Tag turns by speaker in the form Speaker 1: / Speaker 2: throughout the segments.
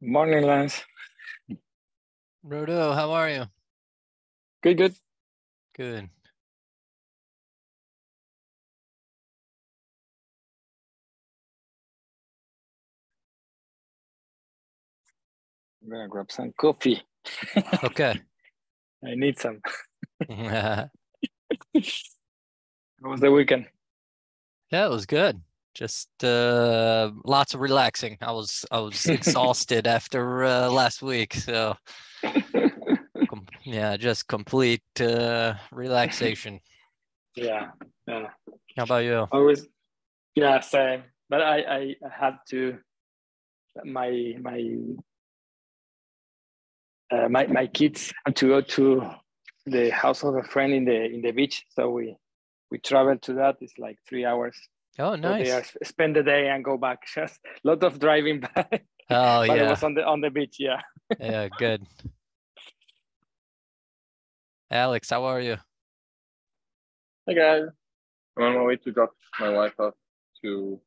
Speaker 1: Morning, Lance.
Speaker 2: Rodo, how are you?
Speaker 1: Good, good.
Speaker 2: Good.
Speaker 1: I'm gonna grab some coffee.
Speaker 2: Okay.
Speaker 1: I need some. How was the weekend?
Speaker 2: Yeah, it was good. Just uh lots of relaxing. I was I was exhausted after uh, last week, so com- yeah, just complete uh relaxation.
Speaker 1: Yeah, yeah.
Speaker 2: How about you?
Speaker 1: I was, Yeah, same. But I, I had to. My my. Uh, my my kids had to go to the house of a friend in the in the beach, so we we traveled to that. It's like three hours.
Speaker 2: Oh,
Speaker 1: So they are,
Speaker 2: nice.
Speaker 1: spend the day and go back. Just a lot of driving back.
Speaker 2: Oh,
Speaker 1: but it was on the on the beach. Yeah.
Speaker 2: Yeah, good. Alex, how are you?
Speaker 3: Hey guys, I'm on my way to drop my wife off to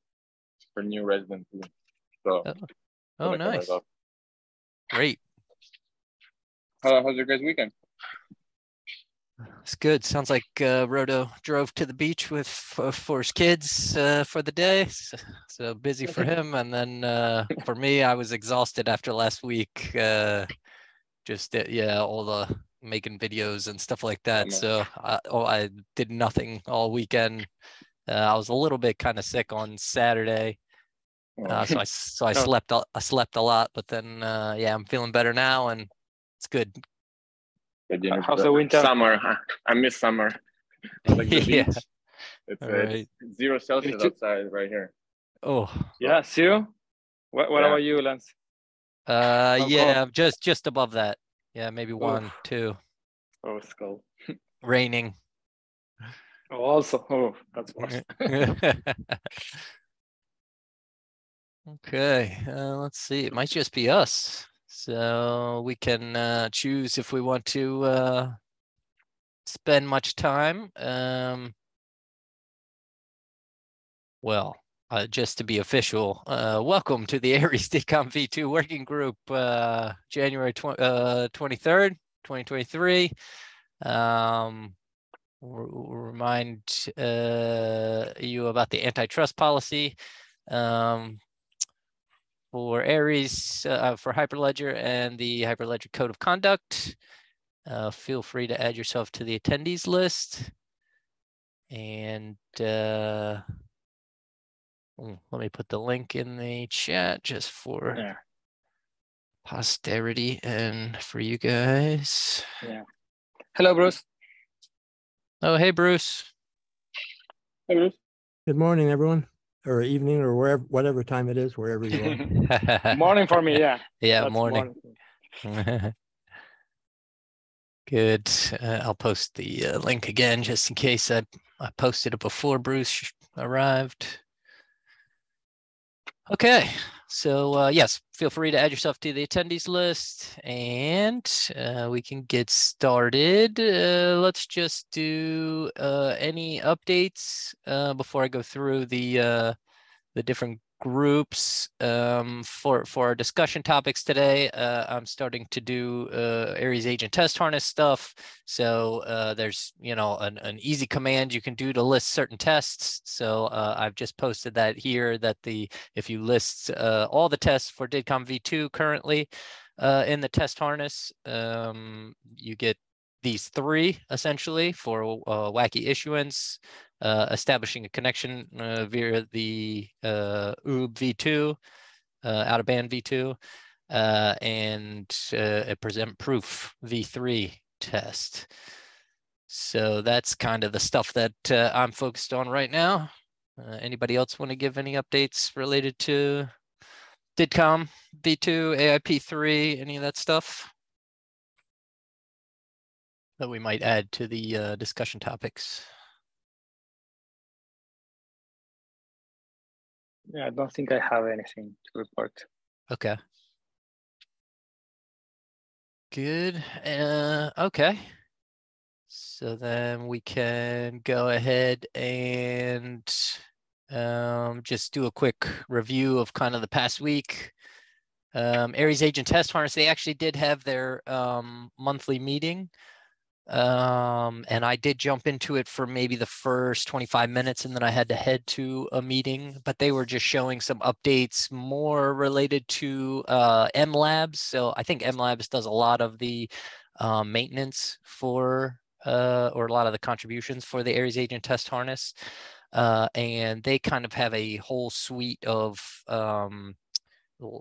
Speaker 3: her new residency. So,
Speaker 2: Oh, Oh, nice. Great.
Speaker 3: How, how's your guys' weekend?
Speaker 2: It's good. Sounds like uh, Rodo drove to the beach with f- for his kids uh, for the day. So, so busy for him, and then uh, for me, I was exhausted after last week. Uh, just uh, yeah, all the making videos and stuff like that. So I, oh, I did nothing all weekend. Uh, I was a little bit kind of sick on Saturday, uh, so I so I
Speaker 1: Oh.
Speaker 2: slept a- I slept a lot. But then uh, yeah, I'm feeling better now, and it's good.
Speaker 1: How's the winter?
Speaker 3: Summer. I, miss summer. Like the
Speaker 2: Yeah.
Speaker 3: beach. It's, uh,
Speaker 2: Alright.
Speaker 3: it's zero Celsius outside right here.
Speaker 2: Oh.
Speaker 1: Yeah. Zero. What What
Speaker 3: Yeah.
Speaker 1: about you, Lance?
Speaker 2: Uh,
Speaker 1: How
Speaker 2: yeah, just just above that. Yeah, maybe one, two.
Speaker 1: Oh, it's cold.
Speaker 2: Raining.
Speaker 1: Oh, also. Oh, that's worse.
Speaker 2: Okay, uh, let's see. It might just be us. So we can uh, choose if we want to uh, spend much time. Um, well, uh, just to be official, uh, welcome to the Aries DIDComm V2 Working Group, uh, January tw- uh, 23rd, 2023. Um, remind uh, you about the antitrust policy. Um, for Aries, uh, for Hyperledger and the Hyperledger Code of Conduct. Uh, feel free to add yourself to the attendees list. And uh, let me put the link in the chat just for
Speaker 1: Yeah.
Speaker 2: posterity and for you guys. Yeah.
Speaker 1: Hello, Bruce.
Speaker 2: Oh, hey, Bruce.
Speaker 3: Hey, Bruce.
Speaker 4: Good morning, everyone, or evening, or wherever, whatever time it is, wherever you are.
Speaker 1: Morning for me. Yeah.
Speaker 2: yeah,
Speaker 1: That's
Speaker 2: morning. Good. Uh, I'll post the uh, link again just in case I, I posted it before Bruce arrived. Okay, so uh, yes, feel free to add yourself to the attendees list and uh, we can get started. Uh, let's just do uh, any updates uh, before I go through the uh, the different groups um, for for our discussion topics today. Uh, I'm starting to do uh, Aries agent test harness stuff. So uh, there's you know an, an easy command you can do to list certain tests. So uh, I've just posted that here. That the if you list uh, all the tests for DIDCOM V2 currently uh, in the test harness, um, you get these three essentially for WACI issuance, establishing a connection uh, via the uh, OOB v2, uh, out of band v2, uh, and uh, a present proof v3 test. So that's kind of the stuff that uh, I'm focused on right now. Uh, anybody else want to give any updates related to DIDCOM v2, AIP3, any of that stuff? That we might add to the uh, discussion topics.
Speaker 1: Yeah, I don't think I have anything to report.
Speaker 2: Okay. Good. Uh, okay. So then we can go ahead and um, just do a quick review of kind of the past week. Um, Aries Agent Test Harness, they actually did have their um, monthly meeting. Um, and I did jump into it for maybe the first 25 minutes and then I had to head to a meeting, but they were just showing some updates more related to uh, M Labs. So I think M Labs does a lot of the um, maintenance for, uh, or a lot of the contributions for the Aries Agent Test Harness. Uh, and they kind of have a whole suite of um,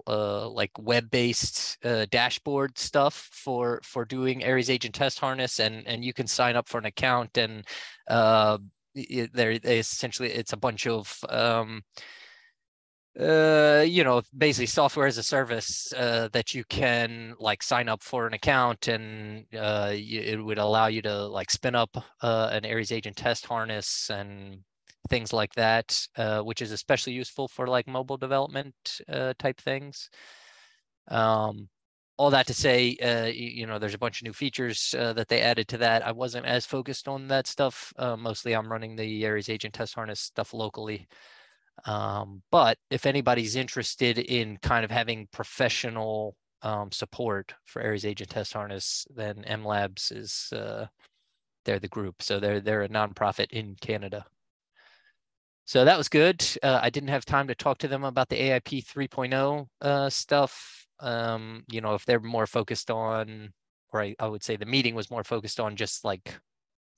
Speaker 2: uh, like web-based uh, dashboard stuff for for doing Aries Agent Test Harness, and and you can sign up for an account, and uh, there essentially it's a bunch of um, uh, you know, basically software as a service uh, that you can like sign up for an account and uh, it would allow you to like spin up uh, an Aries agent test harness and things like that, uh, which is especially useful for like mobile development uh, type things. Um, all that to say, uh, you, know, there's a bunch of new features uh, that they added to that. I wasn't as focused on that stuff. Uh, mostly I'm running the Aries agent test harness stuff locally. Um, but if anybody's interested in kind of having professional um, support for Aries agent test harness, then M Labs is, uh, they're the group. So they're, they're a nonprofit in Canada. So that was good. Uh, I didn't have time to talk to them about the AIP 3.0 uh, stuff. Um, you know, if they're more focused on, or I, I, would say the meeting was more focused on just like,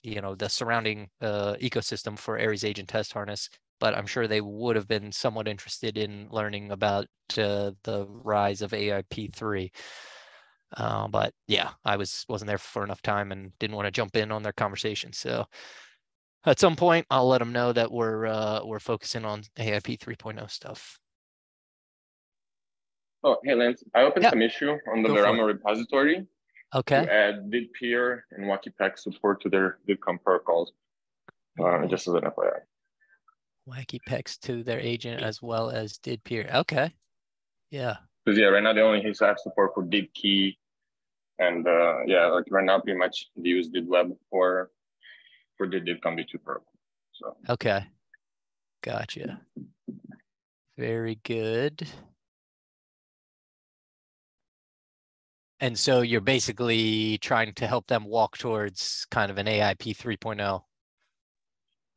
Speaker 2: you know, the surrounding uh, ecosystem for Aries Agent Test Harness. But I'm sure they would have been somewhat interested in learning about uh, the rise of AIP 3. Uh, but yeah, I was wasn't there for enough time and didn't want to jump in on their conversation. So at some point, I'll let them know that we're uh, we're focusing on AIP 3.0 stuff.
Speaker 3: Oh, hey Lance, I opened yeah. some issue on the Veramo repository.
Speaker 2: Okay.
Speaker 3: To add did peer and WACI-PEx support to their DIDComm protocols. Uh, just as an FYI.
Speaker 2: WACI-PEx to their agent as well as did peer. Okay. Yeah.
Speaker 3: Because yeah, right now they only have support for did key, and uh, yeah, like right now pretty much they use did web for for the DIDComm v2 Pro. So
Speaker 2: okay, gotcha. Very good. And so you're basically trying to help them walk towards kind of an AIP 3.0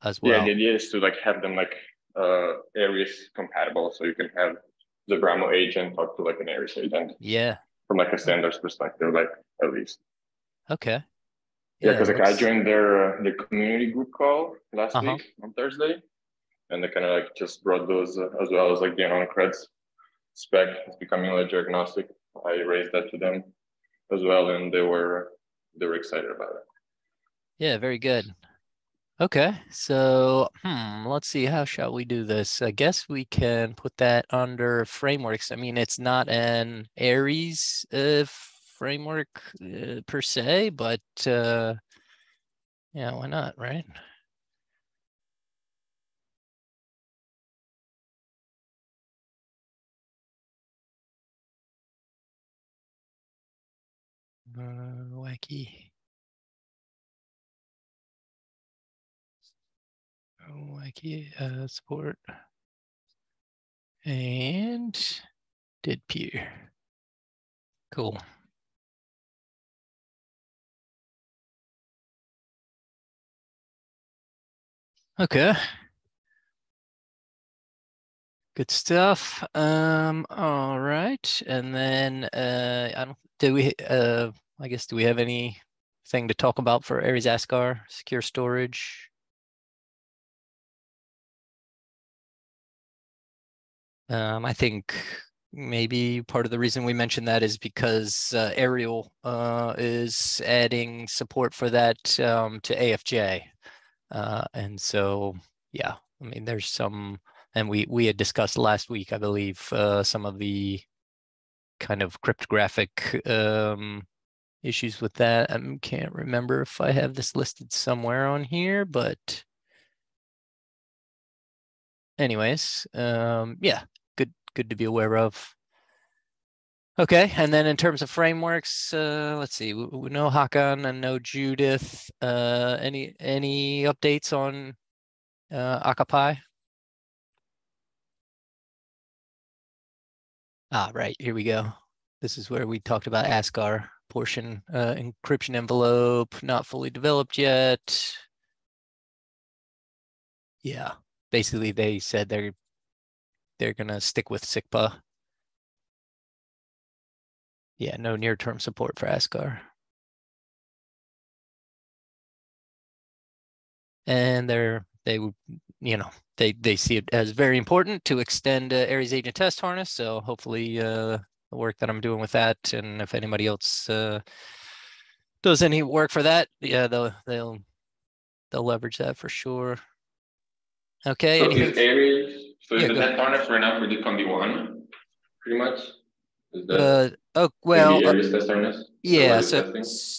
Speaker 2: as well.
Speaker 3: Yeah, the idea is to like have them like uh Aries compatible, so you can have the Veramo agent talk to like an Aries agent.
Speaker 2: Yeah.
Speaker 3: From like a standards perspective, like at least.
Speaker 2: Okay.
Speaker 3: Yeah, because yeah, like I joined their uh, the community group call last uh-huh. week on Thursday, and they kind of like just brought those uh, as well as like the AnonCreds spec. It's becoming ledger agnostic. I raised that to them as well, and they were they were excited about it.
Speaker 2: Yeah, very good. Okay, so hmm, let's see. How shall we do this? I guess we can put that under frameworks. I mean, it's not an Aries uh, framework uh, per se, but uh, yeah, why not, right? Uh, WACI. WACI uh, support and did peer. Cool. Okay. Good stuff. Um, all right. And then uh I don't do we uh I guess do we have anything to talk about for Aries Askar secure storage? Um, I think maybe part of the reason we mentioned that is because uh, Ariel uh, is adding support for that um, to AFJ. Uh, and so, yeah, I mean, there's some, and we we had discussed last week, I believe, uh, some of the kind of cryptographic um, issues with that. I can't remember if I have this listed somewhere on here, but anyways, um, yeah, good good to be aware of. Okay, and then in terms of frameworks, uh, let's see. Know Hakan and know Judith. Uh, any any updates on uh, ACA-Py? Ah, right, here we go. This is where we talked about Askar portion, uh, encryption envelope, not fully developed yet. Yeah, basically they said they're they're gonna stick with SICPA. Yeah, no near-term support for Askar. And they're they you know they they see it as very important to extend uh, Aries agent test harness. So hopefully uh, the work that I'm doing with that, and if anybody else uh, does any work for that, yeah, they'll they'll they'll leverage that for sure. Okay.
Speaker 3: So is Aries, so is yeah, the test harness right now for the V1, pretty much?
Speaker 2: Uh, oh well uh, yeah so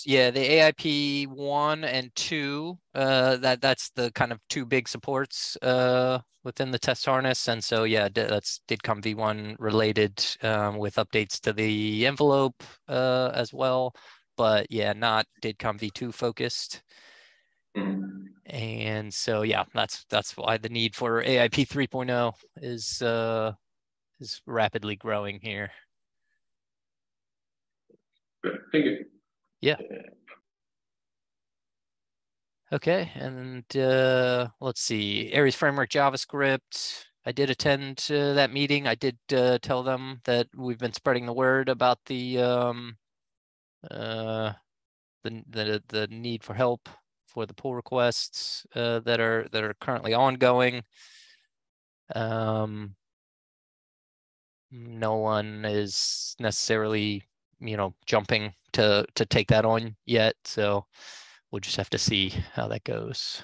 Speaker 2: yeah the aip one and two uh that that's the kind of two big supports uh within the test harness. And so yeah that's DIDCOM v1 related um, with updates to the envelope uh as well. But yeah not DIDCOM v2 focused. Mm-hmm. and so yeah that's that's why the need for aip 3.0 is uh is rapidly growing here
Speaker 3: Thank you.
Speaker 2: Yeah. Okay, and uh, let's see, Aries Framework JavaScript. I did attend uh, that meeting. I did uh, tell them that we've been spreading the word about the um, uh, the, the the need for help for the pull requests uh, that are that are currently ongoing. Um, no one is necessarily you know, jumping to to take that on yet. So we'll just have to see how that goes.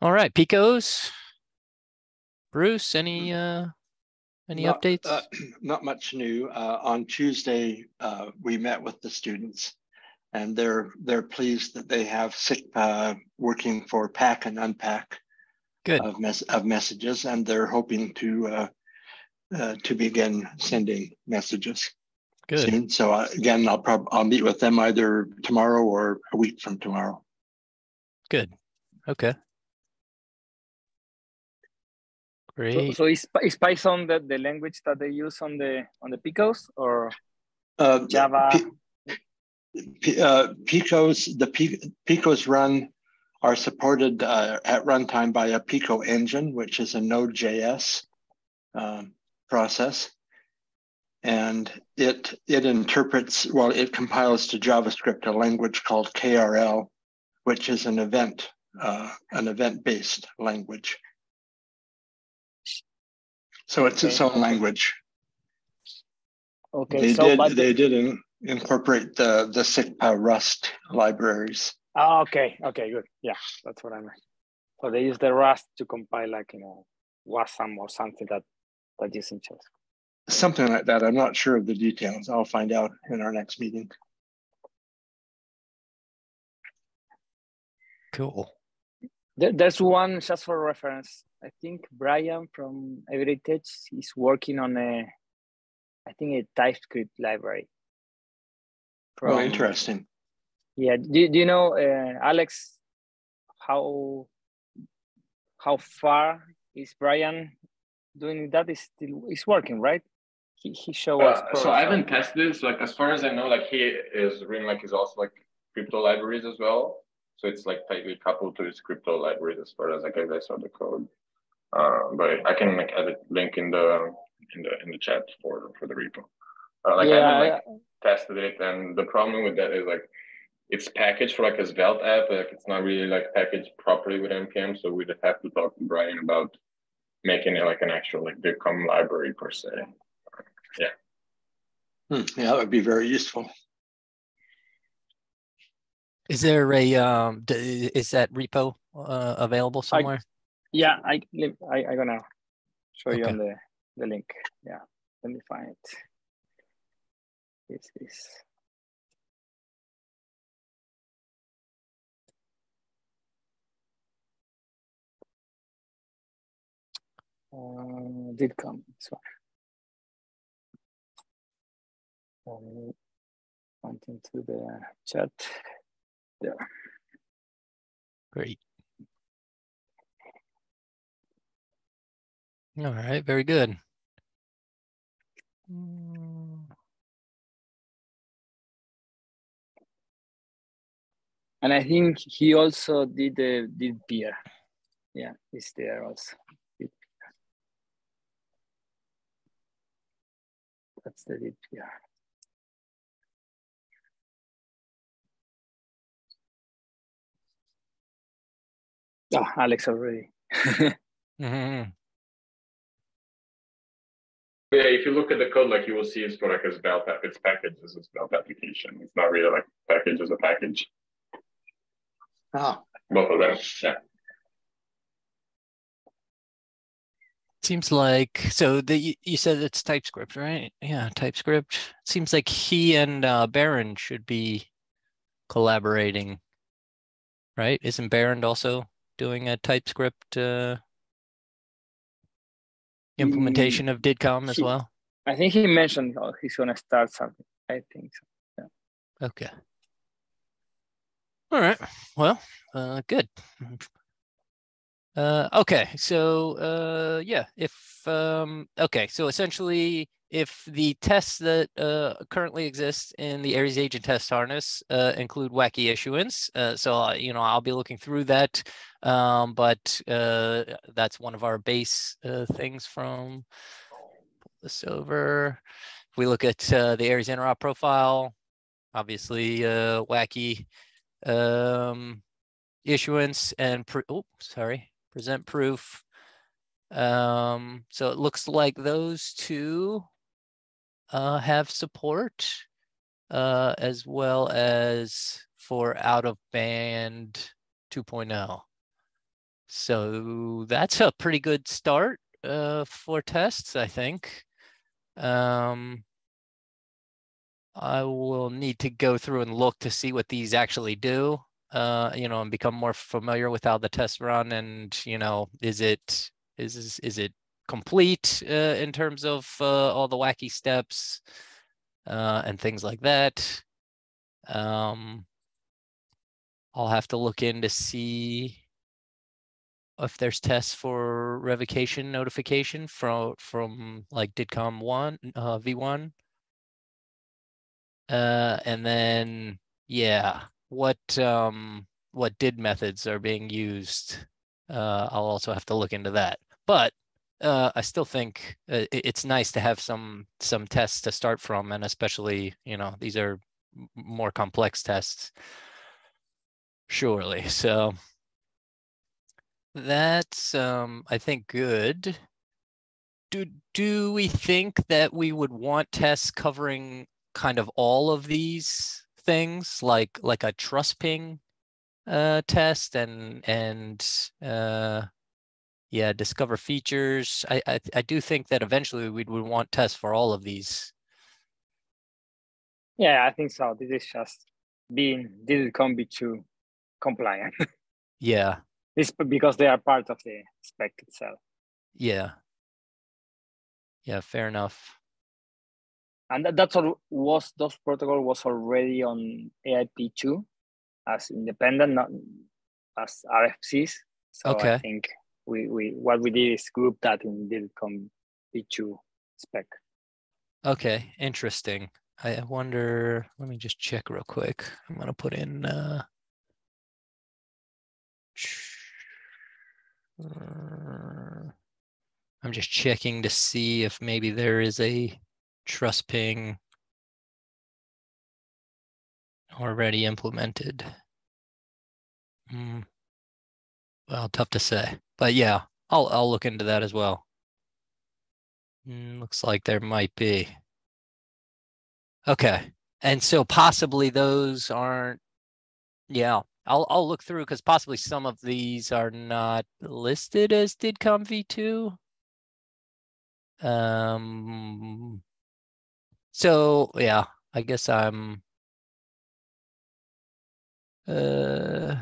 Speaker 2: All right, Picos. Bruce, any mm. uh any
Speaker 5: not,
Speaker 2: updates?
Speaker 5: Uh, not much new. Uh, on Tuesday, uh, we met with the students, and they're they're pleased that they have SICPA working for pack and unpack
Speaker 2: Good.
Speaker 5: of mes- of messages, and they're hoping to uh, to begin sending messages
Speaker 2: Good.
Speaker 5: soon. So uh, again, I'll probably I'll meet with them either tomorrow or a week from tomorrow.
Speaker 2: Good. Okay. Great.
Speaker 1: So, so is, is Python the, the language that they use on the on the Picos or
Speaker 5: uh,
Speaker 1: Java?
Speaker 5: P, P, uh, Picos the P, Picos run are supported uh, at runtime by a Pico engine, which is a Node.js um, process. And it, it interprets, well, it compiles to JavaScript a language called KRL, which is an event, uh, an event-based language. So it's okay. its own language.
Speaker 1: Okay.
Speaker 5: They so, did. They did in, incorporate the the SICPA Rust libraries.
Speaker 1: Oh, okay. Okay. Good. Yeah, that's what I meant. So they use the Rust to compile like you know WASM or something that that is in
Speaker 5: Something like that. I'm not sure of the details. I'll find out in our next meeting.
Speaker 2: Cool.
Speaker 1: There's one just for reference. I think Brian from Heritage is working on a, I think a TypeScript library.
Speaker 5: Oh, from, oh, interesting.
Speaker 1: Yeah. Do, do you know, uh, Alex, how how far is Brian doing that is still is working, right? He he showed us.
Speaker 3: Uh, so I haven't tested this. Like as far as I know, like he is written like he's also like crypto libraries as well. So it's like tightly coupled to his crypto libraries as far as like I saw the code. Uh, but I can like add a link in the in the in the chat for for the repo. Uh, like yeah, I haven't like tested it, and the problem with that is like it's packaged for like a Svelte app, like it's not really like packaged properly with npm. So we just have to talk to Brian about making it like an actual like DIDCOM library per se. Yeah.
Speaker 5: Hmm. Yeah, that would be very useful.
Speaker 2: Is there a um? Is that repo uh, available somewhere? I,
Speaker 1: yeah, I I I gonna show okay. you on the the link. Yeah, let me find it. This is. uh, DIDComm. So, um, went into the chat there.
Speaker 2: Great. All right, very good.
Speaker 1: And I think he also did the did peer. Yeah, it's there also. That's the beer. Oh, Alex already. mm-hmm.
Speaker 3: Yeah, if you look at the code, like you will see it's like a Svelte app, it's packages, it's Svelte application. It's not really like package as a package.
Speaker 5: Oh.
Speaker 3: Both of them, yeah.
Speaker 2: Seems like so. The you said it's TypeScript, right? Yeah, TypeScript. Seems like he and uh, Berend should be collaborating, right? Isn't Berend also doing a TypeScript uh, implementation of DIDCOM as well?
Speaker 1: I think he mentioned he's going to start something. I think so.
Speaker 2: Yeah. Okay. All right. Well, uh, good. Uh, okay. So, uh, yeah, if, um, okay. So essentially, if the tests that uh, currently exist in the Aries agent test harness uh, include WACI issuance, uh, so uh, you know I'll be looking through that, um, but that's one of our base things from Pull this over. If we look at the Aries interop profile, obviously WACI um, issuance and oh sorry present proof. Um, so it looks like those two uh, have support uh, as well as for out of band 2.0. So that's a pretty good start uh, for tests, I think. Um, I will need to go through and look to see what these actually do, uh, you know, and become more familiar with how the tests run. And you know, is it is is, is it complete uh, in terms of uh, all the WACI steps uh, and things like that. Um, I'll have to look in to see if there's tests for revocation notification from from like DIDCOM one uh, v1 uh, and then yeah what um what did methods are being used uh, I'll also have to look into that but uh, I still think uh, it's nice to have some some tests to start from, and especially you know these are more complex tests, surely. So that's um, I think good. Do do we think that we would want tests covering kind of all of these things, like like a trust ping uh, test and and uh, yeah, discover features. I, I, I do think that eventually we would want tests for all of these.
Speaker 1: Yeah, I think so. This is just being DIDCOM v2 compliant.
Speaker 2: yeah.
Speaker 1: this because they are part of the spec itself.
Speaker 2: Yeah. Yeah, fair enough.
Speaker 1: And that, that's all was those protocol was already on AIP2 as independent, not as RFCs. So
Speaker 2: okay.
Speaker 1: I think we, we what we did is group that in DIDCOM v2 spec.
Speaker 2: Okay, interesting. I wonder, let me just check real quick. I'm gonna put in uh, I'm just checking to see if maybe there is a trust ping already implemented. Mm. Well, tough to say, but yeah, I'll I'll look into that as well. Mm, looks like there might be. Okay, and so possibly those aren't. Yeah, I'll I'll look through because possibly some of these are not listed as DIDCOM v2. Um. So yeah, I guess I'm. Uh.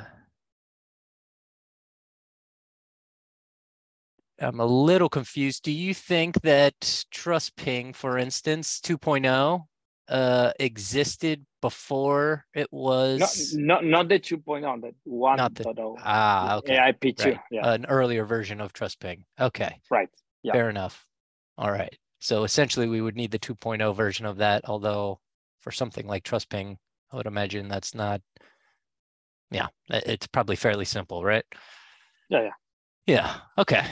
Speaker 2: I'm a little confused. Do you think that Trust Ping, for instance, 2.0 uh, existed before it was?
Speaker 1: Not, not, not the 2.0, the 1.0. Not the,
Speaker 2: ah, okay.
Speaker 1: AIP2, right. yeah.
Speaker 2: An earlier version of Trust Ping. Okay.
Speaker 1: Right. Yeah.
Speaker 2: Fair enough. All right. So essentially, we would need the 2.0 version of that, although for something like Trust Ping, I would imagine that's not yeah, it's probably fairly simple, right?
Speaker 1: Yeah, yeah.
Speaker 2: Yeah. Okay.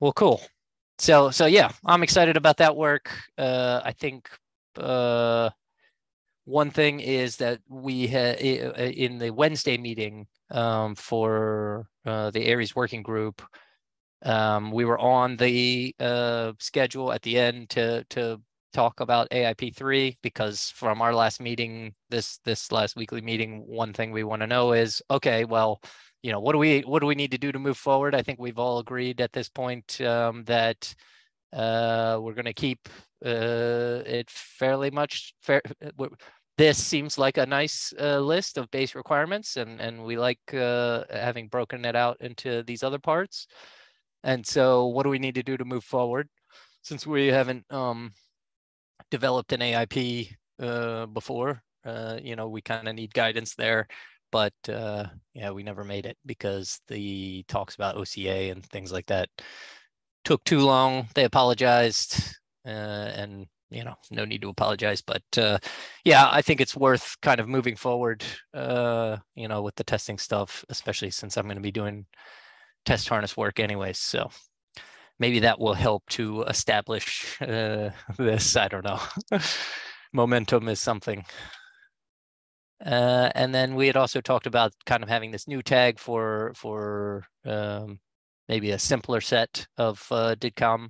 Speaker 2: Well, cool. So, so yeah, I'm excited about that work. Uh, I think uh, one thing is that we had in the Wednesday meeting um, for uh, the Aries working group, um, we were on the uh, schedule at the end to to talk about AIP3 because from our last meeting, this this last weekly meeting, one thing we want to know is okay, well, you know, what do we what do we need to do to move forward? I think we've all agreed at this point um, that uh, we're going to keep uh, it fairly much fair. This seems like a nice uh, list of base requirements, and and we like uh, having broken it out into these other parts. And so, what do we need to do to move forward? Since we haven't um, developed an AIP uh, before, uh, you know, we kind of need guidance there. But uh, yeah, we never made it because the talks about OCA and things like that took too long. They apologized, uh, and you know, no need to apologize. But uh, yeah, I think it's worth kind of moving forward, uh, you know, with the testing stuff, especially since I'm going to be doing test harness work anyways. So maybe that will help to establish uh, this. I don't know. Momentum is something. Uh, and then we had also talked about kind of having this new tag for for um, maybe a simpler set of uh, DIDCOM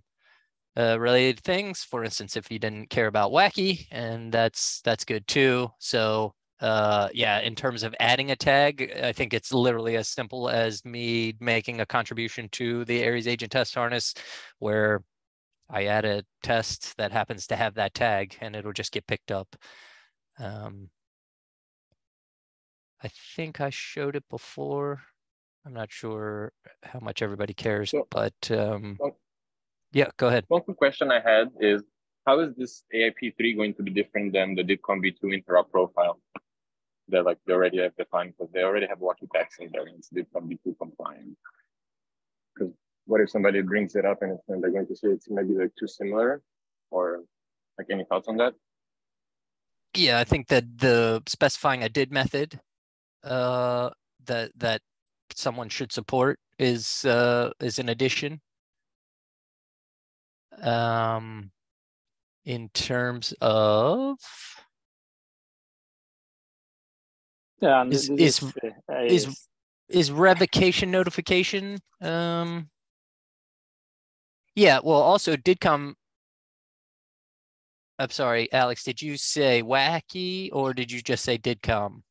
Speaker 2: uh, related things. For instance, if you didn't care about WACI, and that's that's good too. So uh, yeah, in terms of adding a tag, I think it's literally as simple as me making a contribution to the Aries agent test harness where I add a test that happens to have that tag and it'll just get picked up. Um, I think I showed it before. I'm not sure how much everybody cares, so, but um, well, yeah, go ahead.
Speaker 3: One quick question I had is how is this AIP3 going to be different than the DIDCOM v2 interop profile? They're like they already have the defined because they already have WACI tags in there and it's DIDCOM v2 compliant. Because what if somebody brings it up and, and they're going to say it's maybe like too similar or like any thoughts on that?
Speaker 2: Yeah, I think that the specifying a did method uh, that that someone should support is uh, is an addition. Um, in terms of
Speaker 1: Yeah,
Speaker 2: is is is, is is revocation notification? Um, yeah. Well, also DIDComm I'm sorry, Alex. Did you say WACI or did you just say DIDCOM?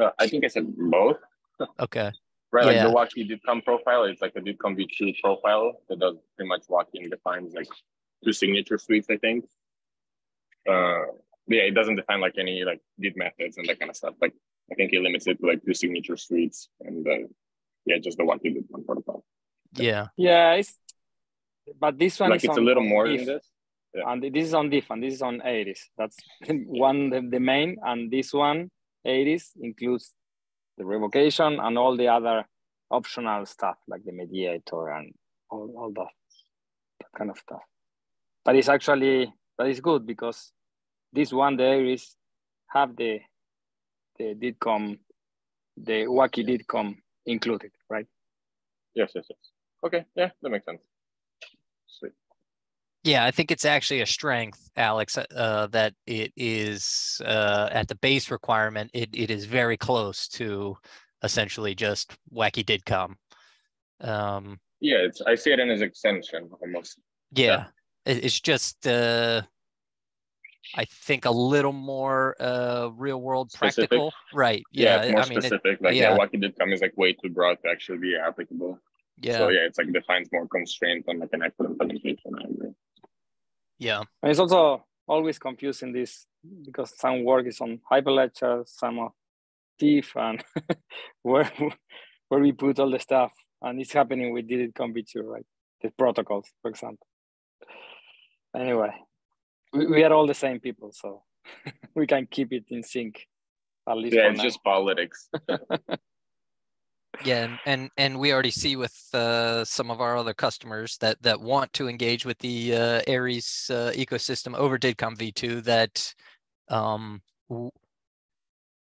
Speaker 3: Uh, I think I said both.
Speaker 2: Okay.
Speaker 3: right, like the WACI did come profile. It's like a DIDCOM v2 profile that does pretty much WACI and defines like two signature suites. I think. Uh, yeah, it doesn't define like any like did methods and that kind of stuff. Like I think it limits it to like two signature suites and uh, yeah, just the one did one protocol.
Speaker 2: Yeah.
Speaker 1: Yeah, it's but this one
Speaker 3: like it's
Speaker 1: on,
Speaker 3: a little more than this.
Speaker 1: Yeah. And this is on DIF and this is on Aries. That's one the, the main and this one Aries includes the revocation and all the other optional stuff like the mediator and all, all that, that kind of stuff. But it's actually but it's good because this one there is have the the DIDCOM, the WACI DIDCOM included, right?
Speaker 3: Yes, yes, yes. Okay, yeah, that makes sense. Sweet.
Speaker 2: Yeah, I think it's actually a strength, Alex, uh, that it is uh, at the base requirement. It it is very close to essentially just WACI DIDCOM. Um,
Speaker 3: yeah, it's I see it in as extension almost.
Speaker 2: Yeah, yeah. it's just uh, I think a little more uh, real world
Speaker 3: specific.
Speaker 2: practical. Right.
Speaker 3: Yeah. yeah more I mean, specific. It, like yeah, yeah DIDComm is like way too broad to actually be applicable.
Speaker 2: Yeah.
Speaker 3: So yeah, it's like defines more constraint on like an actual implementation. I agree.
Speaker 2: Yeah.
Speaker 1: And it's also always confusing this because some work is on Hyperledger, some of DIF, and where where we put all the stuff. And it's happening with DIDCOM v2, right? The protocols, for example. Anyway, we, we are all the same people, so we can keep it in sync.
Speaker 3: At least yeah, it's now. just politics.
Speaker 2: yeah, and, and and we already see with uh, some of our other customers that that want to engage with the uh, Aries uh, ecosystem over DIDCOM v2 that um,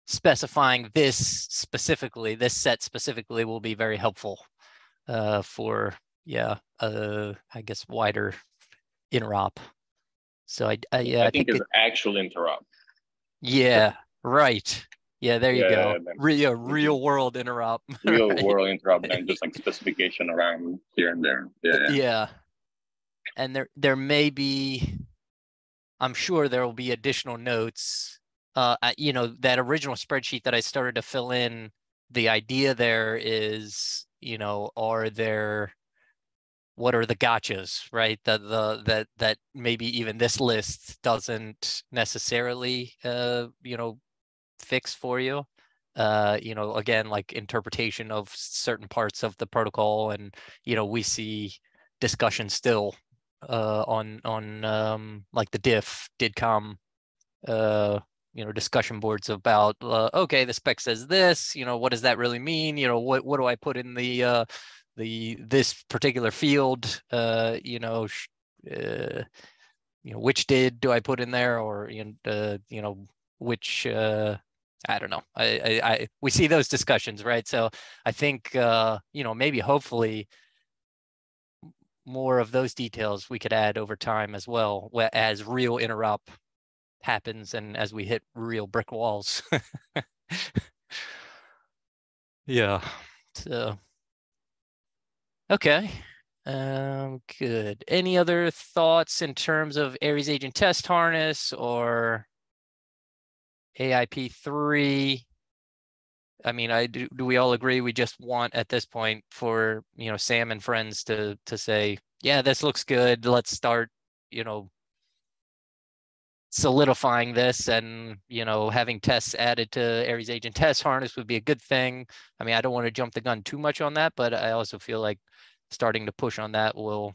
Speaker 2: specifying this specifically, this set specifically will be very helpful uh, for, yeah, uh, I guess wider interop. So I, I yeah, I,
Speaker 3: I think, think, it's it, actual interop.
Speaker 2: Yeah, right. Yeah, there you yeah, go. Real, real world interop.
Speaker 3: Real right? world interop, and just like specification around here and there. Yeah.
Speaker 2: Yeah. And there, there may be. I'm sure there will be additional notes. Uh, you know, that original spreadsheet that I started to fill in. The idea there is, you know, are there what are the gotchas, right? That the that that maybe even this list doesn't necessarily uh, you know fix for you. Uh, you know, again, like interpretation of certain parts of the protocol, and you know, we see discussion still uh, on on um, like the DIF didcom uh, you know discussion boards about uh, okay the spec says this you know what does that really mean you know what what do i put in the uh the this particular field uh you know uh, you know which did do i put in there or you know uh, you know which uh I don't know. I, I, I, we see those discussions, right? So I think uh, you know maybe hopefully more of those details we could add over time as well as real interop happens and as we hit real brick walls. yeah. So okay. Um, good. Any other thoughts in terms of Aries agent test harness or AIP3. I mean, I do, do we all agree we just want at this point for, you know, Sam and friends to to say, yeah, this looks good. Let's start, you know, solidifying this and you know having tests added to aries agent test harness would be a good thing i mean i don't want to jump the gun too much on that but i also feel like starting to push on that will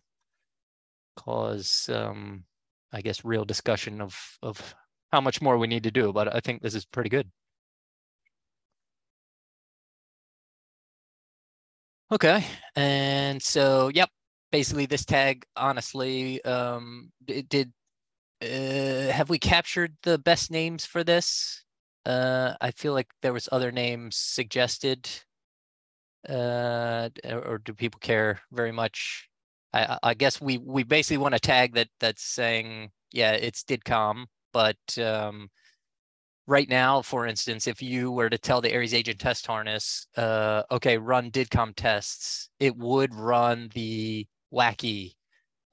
Speaker 2: cause um i guess real discussion of of how much more we need to do, but I think this is pretty good. Okay, and so, yep, basically this tag, honestly, um, it did, uh, have we captured the best names for this? Uh, I feel like there was other names suggested, uh, or do people care very much? I, I guess we, we basically want a tag that that's saying, yeah, it's DIDCOM, but um, right now, for instance, if you were to tell the Aries agent test harness, uh, okay, run DIDCOM tests, it would run the WACI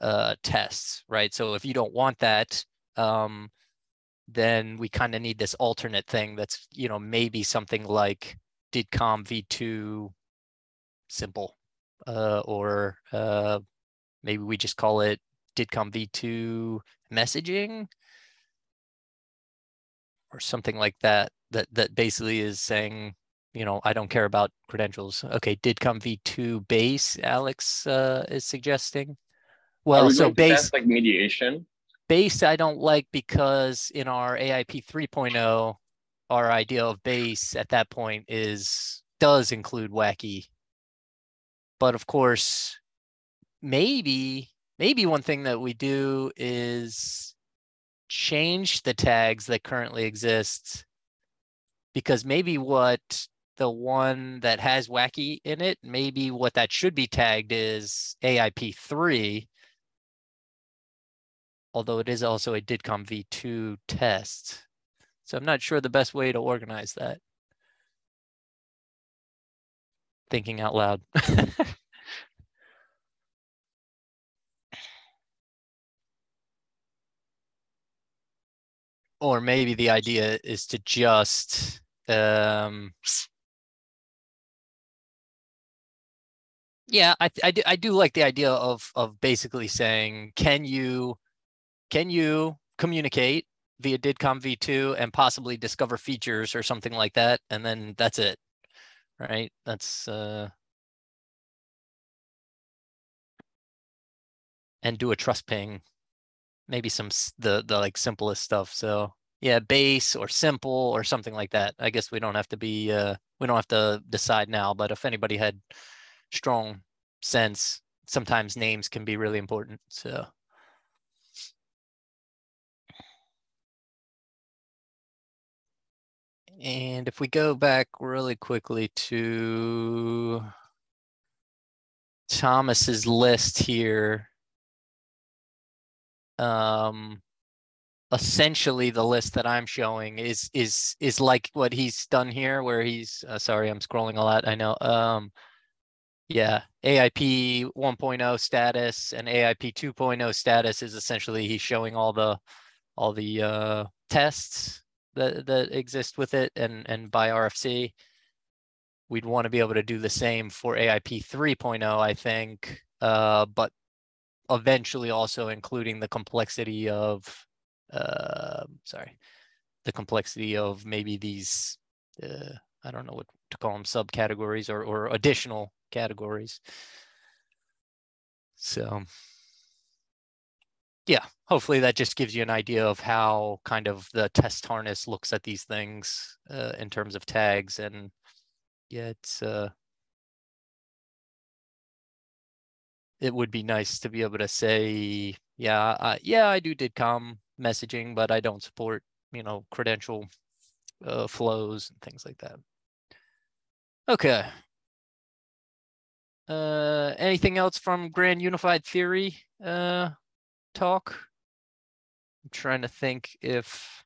Speaker 2: uh, tests, right? So if you don't want that, um, then we kind of need this alternate thing that's, you know, maybe something like DIDCOM v2 simple, uh, or uh, maybe we just call it DIDCOM v2 messaging? Or something like that that that basically is saying you know i don't care about credentials. Okay DIDCOM v2 base alex uh, is suggesting well we so base
Speaker 3: like mediation.
Speaker 2: Base i don't like because in our aip 3.0 our idea of base at that point is does include WACI. But of course maybe maybe one thing that we do is change the tags that currently exist because maybe what the one that has WACI in it, maybe what that should be tagged is AIP3, although it is also a DIDComm v2 test. So I'm not sure the best way to organize that. Thinking out loud. or maybe the idea is to just um, yeah I, I, do, I do like the idea of of basically saying can you can you communicate via DIDComm v2 and possibly discover features or something like that and then that's it right that's uh and do a trust ping maybe some the the like simplest stuff. So yeah, base or simple or something like that. I guess we don't have to be uh, we don't have to decide now. But if anybody had strong sense, sometimes names can be really important. So. And if we go back really quickly to Thomas's list here, um, essentially the list that I'm showing is is is like what he's done here, where he's uh, sorry, I'm scrolling a lot. I know. Um, yeah, AIP 1.0 status and AIP 2.0 status is essentially he's showing all the all the uh, tests that that exist with it and and by RFC. We'd want to be able to do the same for AIP 3.0, I think, uh, but eventually also including the complexity of, uh, sorry, the complexity of maybe these, uh, I don't know what to call them, subcategories or, or additional categories. So yeah, hopefully that just gives you an idea of how kind of the test harness looks at these things uh, in terms of tags. And yeah, it's uh, it would be nice to be able to say, yeah, uh, yeah, I do DIDComm messaging, but I don't support, you know, credential uh, flows and things like that. Okay. Uh, anything else from Grand Unified Theory? Uh, talk. I'm trying to think if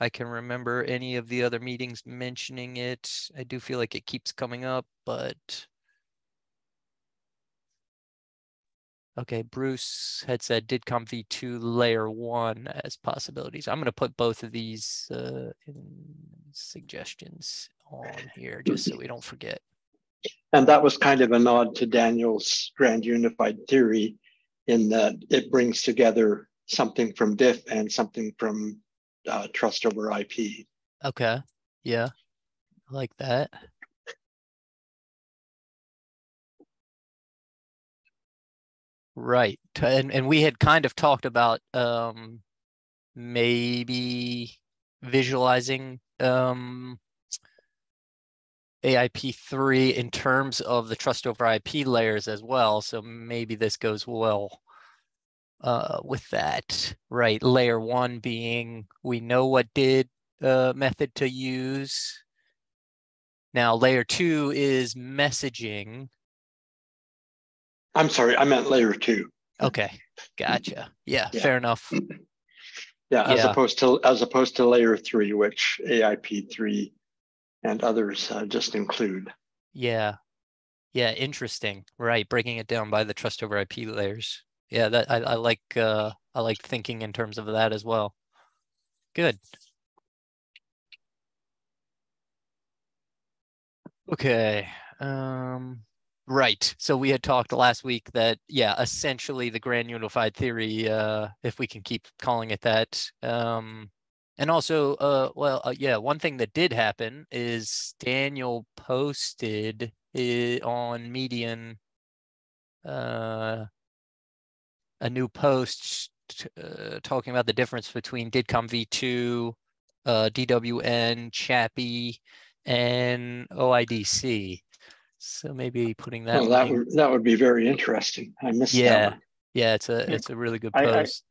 Speaker 2: I can remember any of the other meetings mentioning it. I do feel like it keeps coming up, but okay, Bruce had said DIDComm v2 layer one as possibilities. I'm going to put both of these uh, suggestions on here just so we don't forget.
Speaker 5: And that was kind of a nod to Daniel's grand unified theory in that it brings together something from DIF and something from uh, trust over IP.
Speaker 2: Okay. Yeah. I like that. Right. And and we had kind of talked about um maybe visualizing um AIP3 in terms of the trust over IP layers as well. So maybe this goes well uh, with that, right? Layer one being we know what did uh, method to use. Now layer two is messaging.
Speaker 5: I'm sorry, I meant layer two.
Speaker 2: Okay, gotcha. Yeah, yeah. fair enough.
Speaker 5: Yeah, as yeah. opposed to as opposed to layer three, which AIP three and others uh, just include.
Speaker 2: Yeah. Yeah, interesting. Right, breaking it down by the trust over IP layers. Yeah, that I, I like uh I like thinking in terms of that as well. Good. Okay. Um right. So we had talked last week that yeah, essentially the grand unified theory uh if we can keep calling it that um and also, uh, well, uh, yeah, one thing that did happen is Daniel posted on Medium uh, a new post uh, talking about the difference between DIDComm v2, uh, DWN, CHAPI, and OIDC. So maybe putting that.
Speaker 5: Well, that would that would be very interesting. I missed
Speaker 2: yeah.
Speaker 5: that. One.
Speaker 2: Yeah, it's a it's a really good post.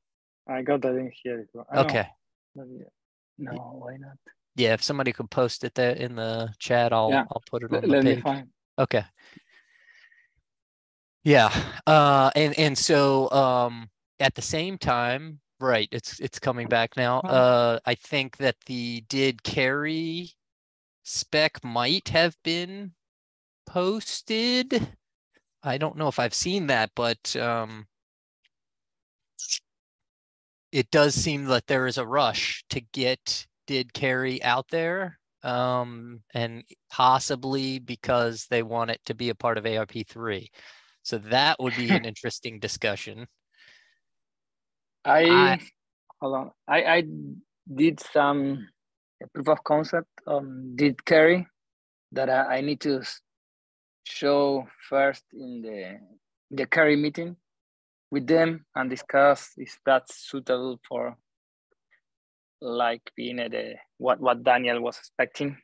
Speaker 1: I, I, I got that in here.
Speaker 2: Okay.
Speaker 1: No, why not?
Speaker 2: Yeah, if somebody could post it there in the chat, I'll yeah. I'll put it on Let the page. Me Okay. Yeah. Uh and and so um at the same time, right, it's it's coming back now. Uh I think that the did KERI spec might have been posted. I don't know if I've seen that, but um it does seem that there is a rush to get did KERI out there um, and possibly because they want it to be a part of AIP3 So that would be an interesting discussion.
Speaker 1: I, I hold on. I, I did some proof of concept on did KERI that I, I need to show first in the the KERI meeting with them and discuss if that's suitable for like being at the what what Daniel was expecting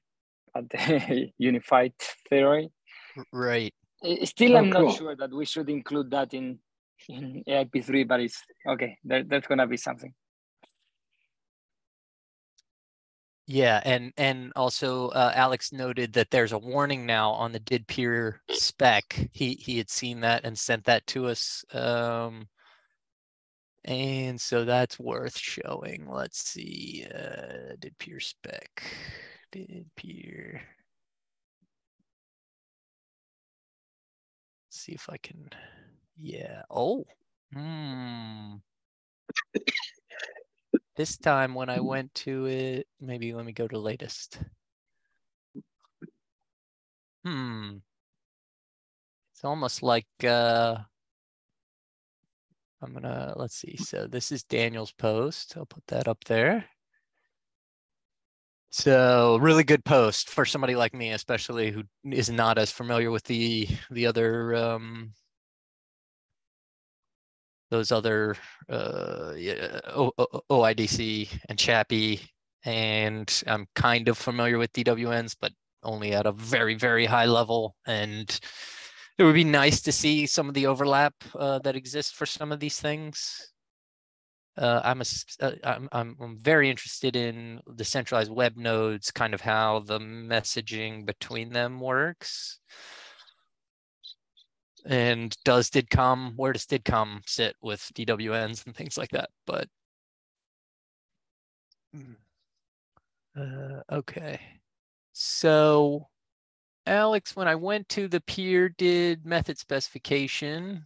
Speaker 1: at the unified theory.
Speaker 2: Right.
Speaker 1: Still, oh, I'm cool. not sure that we should include that in in AIP3, but it's okay. There, there's gonna be something.
Speaker 2: Yeah, and and also uh, Alex noted that there's a warning now on the did peer spec. He he had seen that and sent that to us. Um, and so that's worth showing. Let's see. Uh, did peer spec. Did peer. see if I can. Yeah. Oh. Hmm. This time when I went to it, maybe let me go to latest. Hmm. It's almost like uh I'm gonna let's see. So this is Daniel's post. I'll put that up there. So really good post for somebody like me, especially who is not as familiar with the the other um, those other uh, OIDC and CHAPI, and I'm kind of familiar with DWNs, but only at a very, very high level. And it would be nice to see some of the overlap uh, that exists for some of these things. Uh, I'm, a, uh, I'm, I'm, I'm very interested in decentralized web nodes, kind of how the messaging between them works and does DIDComm, where does DIDComm sit with DWNs and things like that? But uh, okay, so Alex, when I went to the peer did method specification,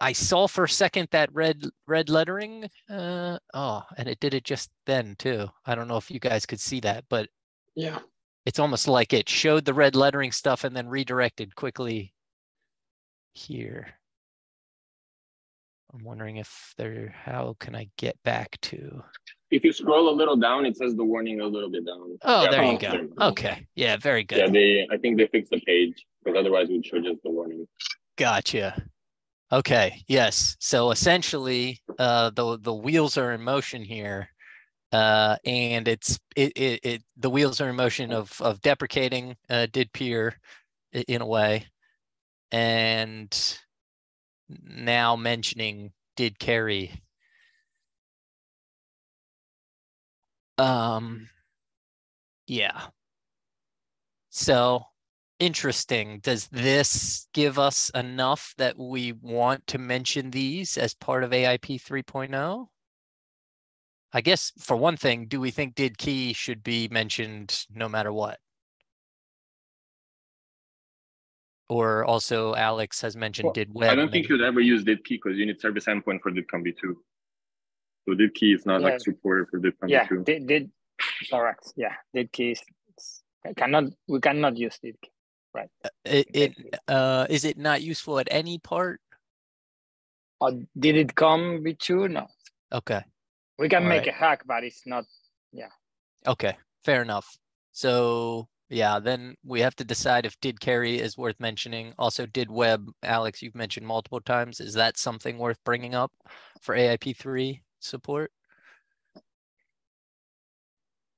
Speaker 2: I saw for a second that red red lettering. Uh, oh, and it did it just then too. I don't know if you guys could see that, but
Speaker 5: yeah,
Speaker 2: it's almost like it showed the red lettering stuff and then redirected quickly here. I'm wondering if there, how can I get back to?
Speaker 3: If you scroll a little down, it says the warning a little bit down.
Speaker 2: Oh, yeah, there you go. Okay. Yeah, very good.
Speaker 3: Yeah, they, I think they fixed the page because otherwise we'd show just the warning.
Speaker 2: Gotcha. Okay. Yes. So essentially, uh, the the wheels are in motion here, uh, and it's it, it it the wheels are in motion of of deprecating uh, did peer in a way, and now mentioning did KERI. Um, yeah. So interesting. Does this give us enough that we want to mention these as part of AIP 3.0? I guess for one thing, do we think did key should be mentioned no matter what? Or also Alex has mentioned well, did web.
Speaker 3: I don't think you'd ever use did key because you need service endpoint for DIDComm v2. So did key is not yeah. like supported for DIDComm
Speaker 1: yeah, v2. Yeah, did, did correct. Yeah, did key is cannot we cannot use did key. Right.
Speaker 2: Uh, it, it uh is it not useful at any part?
Speaker 1: Or did it come v2? No.
Speaker 2: Okay.
Speaker 1: We can All make right. a hack, but it's not yeah.
Speaker 2: Okay, fair enough. So yeah, then we have to decide if did KERI is worth mentioning. Also, did web, Alex, you've mentioned multiple times. Is that something worth bringing up for AIP3 support?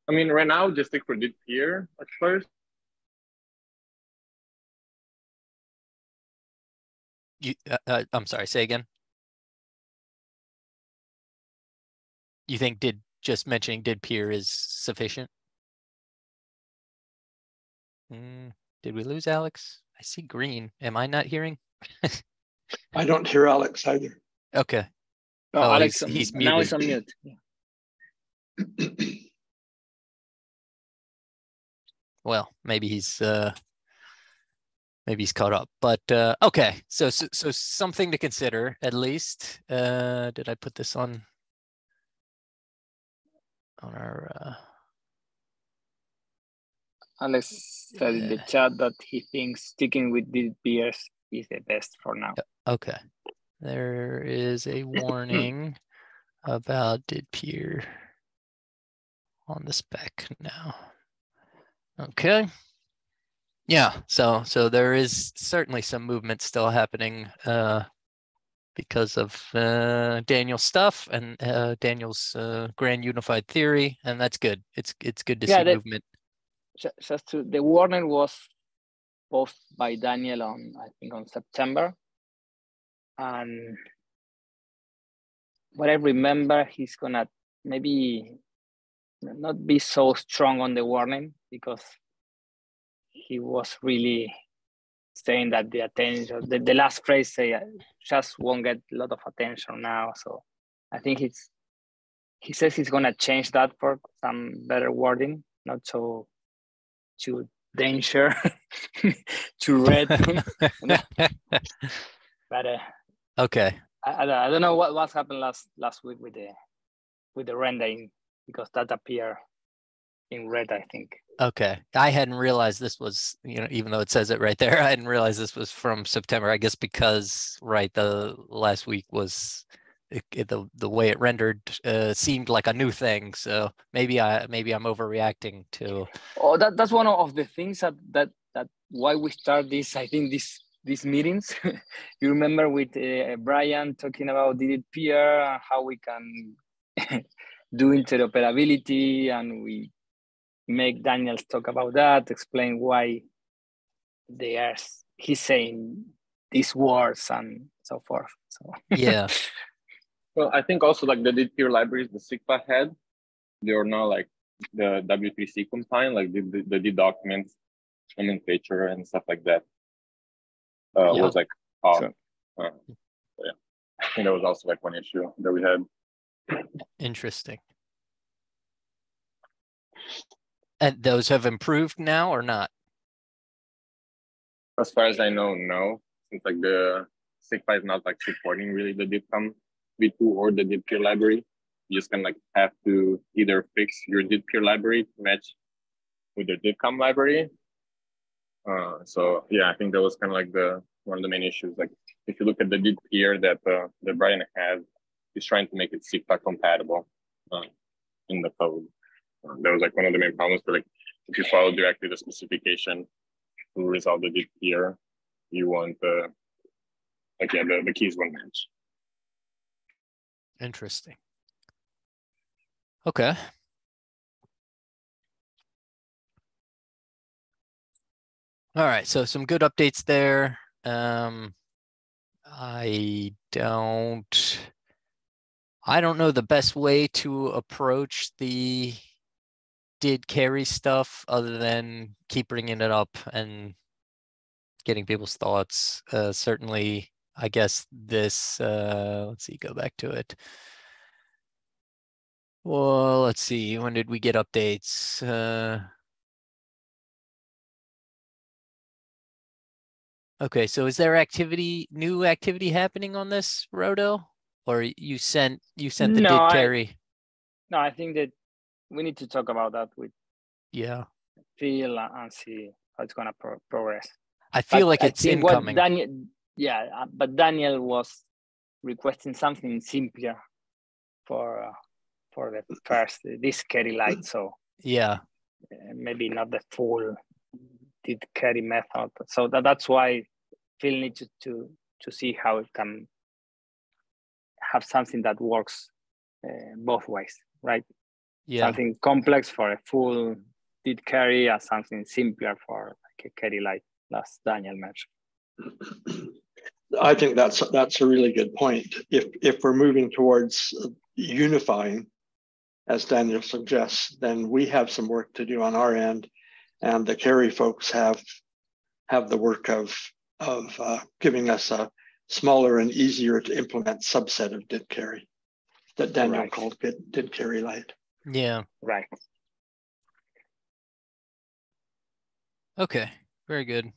Speaker 3: I mean, right now, just stick for did peer at first.
Speaker 2: You, uh, uh, I'm sorry, say again. You think did just mentioning did peer is sufficient? Mm, did we lose Alex? I see green. Am I not hearing?
Speaker 5: I don't hear Alex either.
Speaker 2: Okay.
Speaker 1: Oh, oh Alex, he's, he's now he's on mute.
Speaker 2: well, maybe he's uh, maybe he's caught up. But uh, okay, so, so so something to consider at least. Uh, did I put this on on our? Uh,
Speaker 1: Alex said in the chat that he thinks sticking with these beers is the best for now.
Speaker 2: Okay. There is a warning about did peer on the spec now. Okay. Yeah, so so there is certainly some movement still happening uh, because of uh, Daniel's stuff and uh, Daniel's uh, grand unified theory, and that's good. It's it's good to yeah, see that, movement
Speaker 1: just to, the warning was posted by Daniel on, I think, on September. And what I remember, he's gonna maybe not be so strong on the warning because he was really saying that the attention, the, the last phrase say just won't get a lot of attention now. So I think he's he says he's gonna change that for some better wording, not so too danger, too red. but uh,
Speaker 2: okay,
Speaker 1: I, I, don't know what what happened last last week with the with the rendering because that appeared in red, I think.
Speaker 2: Okay. I hadn't realized this was, you know, even though it says it right there, I hadn't realized this was from September. I guess because right the last week was it, it, the the way it rendered uh, seemed like a new thing. So maybe I maybe I'm overreacting to.
Speaker 1: Oh, that that's one of the things that that that why we start this. I think this these meetings. you remember with uh, Brian talking about did it peer how we can do interoperability and we make Daniels talk about that, explain why they are he's saying these words and so forth. So
Speaker 2: yeah.
Speaker 3: well, I think also like the DID peer libraries the SICPA had, they are now like the W3C compliant, like the, the, the DID documents nomenclature and stuff like that. Uh, yeah. was like off. So, uh, yeah. I think that was also like one issue that we had.
Speaker 2: Interesting. And those have improved now or not?
Speaker 3: As far as I know, no. Since like the SICPA is not like supporting really the DIDComm v2 or the DID peer library. You just kind of like have to either fix your DID peer library to match with the DIDComm library. Uh, so yeah, I think that was kind of like the one of the main issues. Like if you look at the DID peer that uh, that Brian has, he's trying to make it SICPA compatible uh, in the code. Uh, that was like one of the main problems. But like if you follow directly the specification to resolve the DID peer, you want the like yeah the, the keys won't match.
Speaker 2: Interesting. Okay. All right, so some good updates there. Um, I don't, I don't know the best way to approach the did KERI stuff other than keep bringing it up and getting people's thoughts. Uh, certainly, I guess this, uh, let's see, go back to it. Well, let's see, when did we get updates? Uh, okay, so is there activity, new activity happening on this, Rodo? Or you sent, you sent the no, did KERI? I,
Speaker 1: no, I think that we need to talk about that with
Speaker 2: yeah
Speaker 1: Phil and see how it's gonna pro- progress.
Speaker 2: I feel but like it's incoming.
Speaker 1: Daniel, yeah, uh, but Daniel was requesting something simpler for uh, for the first this KERI light. So
Speaker 2: yeah,
Speaker 1: uh, maybe not the full did KERI method. So that, that's why Phil needs to, to to see how it can have something that works uh, both ways, right?
Speaker 2: Yeah.
Speaker 1: Something complex for a full did KERI as something simpler for like a KERI light, as Daniel mentioned.
Speaker 5: I think that's that's a really good point. If if we're moving towards unifying, as Daniel suggests, then we have some work to do on our end, and the KERI folks have have the work of of uh, giving us a smaller and easier to implement subset of did KERI that Daniel right. called did, did KERI light.
Speaker 2: Yeah.
Speaker 1: Right.
Speaker 2: Okay. Very good.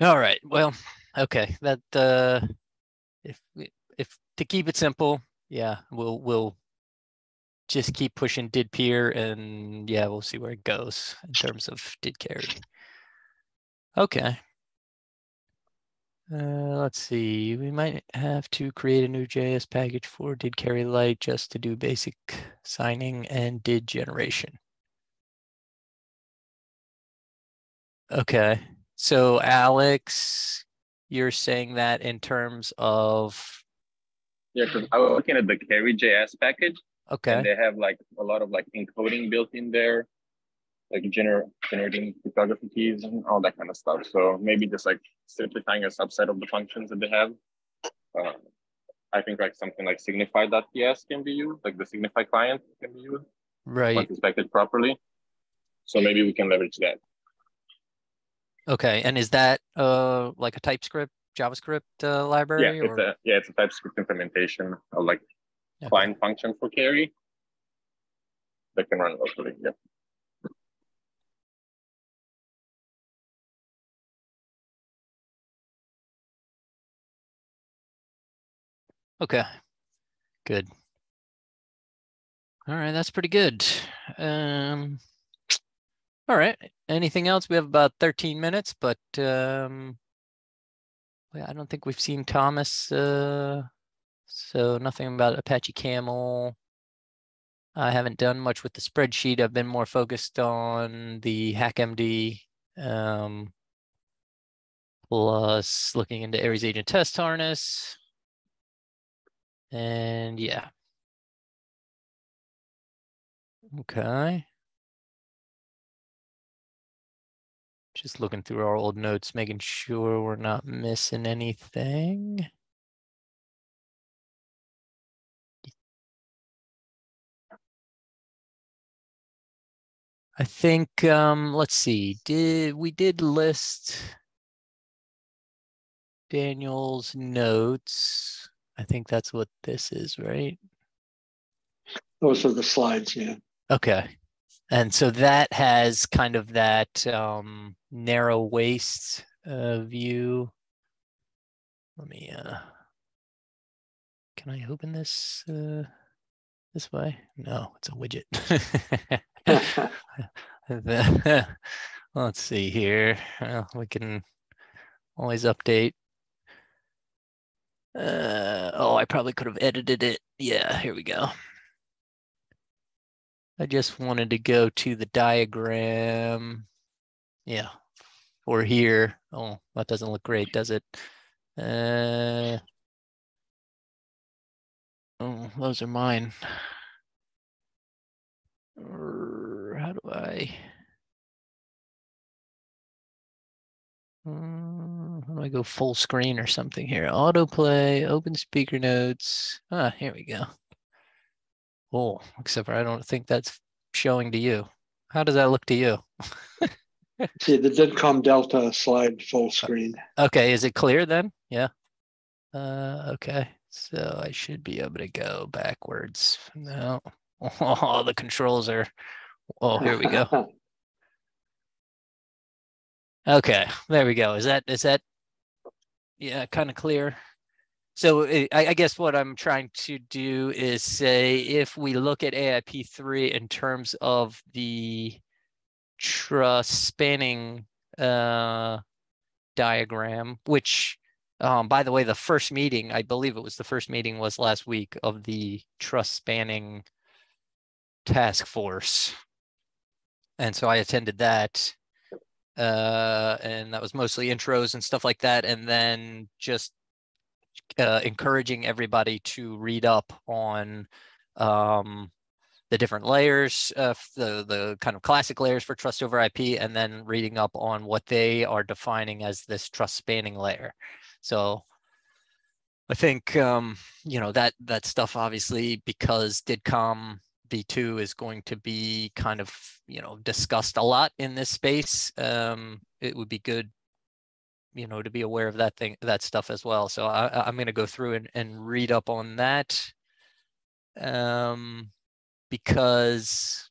Speaker 2: All right. Well, okay. That uh if if to keep it simple, yeah, we'll we'll just keep pushing did peer and yeah, we'll see where it goes in terms of did KERI. Okay. Uh, let's see, we might have to create a new JS package for did KERI light just to do basic signing and did generation. Okay, so Alex, you're saying that in terms of
Speaker 3: yeah, because I was looking at the KERI JS package.
Speaker 2: Okay.
Speaker 3: And they have like a lot of like encoding built in there, like gener generating cryptography keys and all that kind of stuff. So maybe just like simplifying a subset of the functions that they have. Uh, I think like something like signify.ts can be used, like the signify client can be used.
Speaker 2: Right.
Speaker 3: Once inspected properly. So maybe we can leverage that.
Speaker 2: Okay, and is that uh like a TypeScript, JavaScript uh, library?
Speaker 3: Yeah, it's a yeah, it's a TypeScript implementation of like
Speaker 2: Okay.
Speaker 3: client function for KERI that can run locally. Yeah.
Speaker 2: Okay, good. All right, that's pretty good. Um, all right, anything else? We have about 13 minutes, but um, I don't think we've seen Thomas. Uh, so nothing about Apache Camel. I haven't done much with the spreadsheet. I've been more focused on the HackMD um, plus looking into Aries Agent Test Harness. And yeah. Okay. Just looking through our old notes, making sure we're not missing anything. I think, um, let's see, did, we did list Daniel's notes. I think that's what this is, right?
Speaker 5: Those are the slides, yeah.
Speaker 2: Okay. And so that has kind of that um, narrow waist uh, view. Let me, uh, can I open this uh, this way? No, it's a widget. Let's see here. Well, we can always update. Uh, oh, I probably could have edited it. Yeah, here we go. I just wanted to go to the diagram. Yeah, for here. Oh, that doesn't look great, does it? Uh, oh, those are mine. Err, How do I? Uh, How do I go full screen or something here? Autoplay, open speaker notes. Ah, here we go. Oh, except for I don't think that's showing to you. How does that look to you?
Speaker 5: See the DIDComm Delta slide full screen.
Speaker 2: Okay, is it clear then? Yeah. Uh, okay, so I should be able to go backwards. No. Oh, the controls are, oh, here we go. Okay, there we go. Is that, is that, yeah, kind of clear? So I, I guess what I'm trying to do is say, if we look at AIP three in terms of the spanning uh, diagram, which, um, by the way, the first meeting, I believe it was the first meeting was last week of the trust spanning task force. And so I attended that. Uh, and that was mostly intros and stuff like that. And then just uh, encouraging everybody to read up on um, the different layers, uh, the the kind of classic layers for trust over IP, and then reading up on what they are defining as this trust spanning layer. So I think um, you know that that stuff obviously because DIDComm v2 is going to be kind of you know discussed a lot in this space. Um, it would be good you know to be aware of that thing that stuff as well so I, i'm going to go through and, and read up on that um because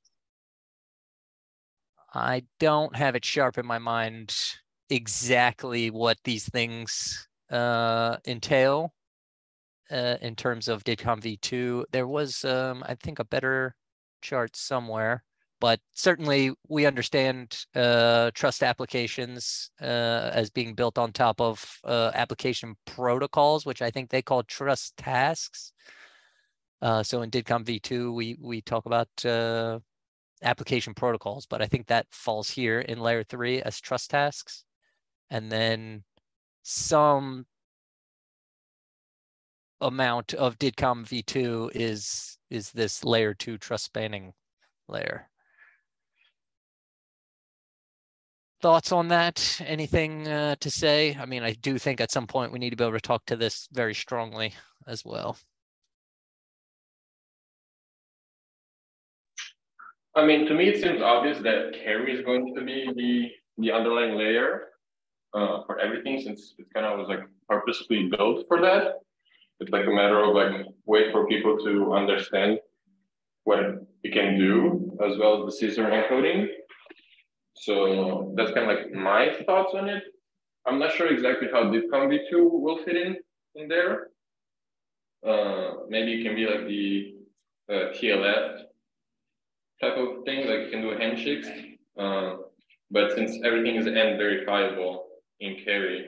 Speaker 2: i don't have it sharp in my mind exactly what these things uh entail uh in terms of DIDComm v2 there was um i think a better chart somewhere but certainly we understand uh, trust applications uh, as being built on top of uh, application protocols, which I think they call trust tasks. Uh, so in DIDComm v2, we we talk about uh, application protocols, but I think that falls here in layer three as trust tasks, and then some amount of DIDComm v2 is is this layer two trust spanning layer. thoughts on that? Anything uh, to say? I mean, I do think at some point we need to be able to talk to this very strongly. as well.
Speaker 3: I mean, to me, it seems obvious that KERI is going to be the the underlying layer uh, for everything, since it kind of was like purposefully built for that. It's like a matter of like wait for people to understand what it can do, as well as the CESR encoding. So that's kind of like my thoughts on it. I'm not sure exactly how DIDComm v2 will fit in in there. Uh, maybe it can be like the uh, TLS type of thing, like you can do handshakes. Uh, but since everything is end verifiable in KERI,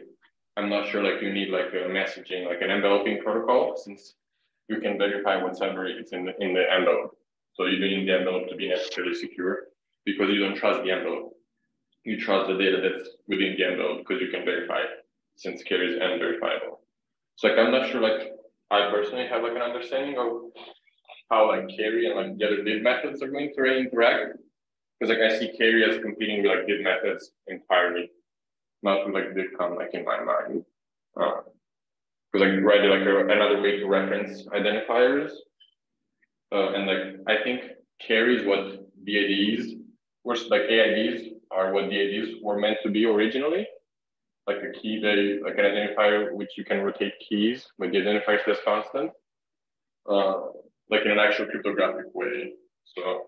Speaker 3: I'm not sure like you need like a messaging, like an enveloping protocol, since you can verify whatever is in the, in the envelope. So you don't need the envelope to be necessarily secure because you don't trust the envelope. You trust the data that's within the envelope because you can verify it since KERI is unverifiable. So like I'm not sure like I personally have like an understanding of how like KERI and like the other DID methods are going to interact. Because like I see KERI as competing with like DID methods entirely, not with like DIDComm like in my mind. Because uh, like write like another way to reference identifiers. Uh, and like I think KERI is what DIDs, were like AIDs are what DIDs were meant to be originally. Like a key that like an identifier which you can rotate keys, but the identifier stays constant. Uh, like in an actual cryptographic way. So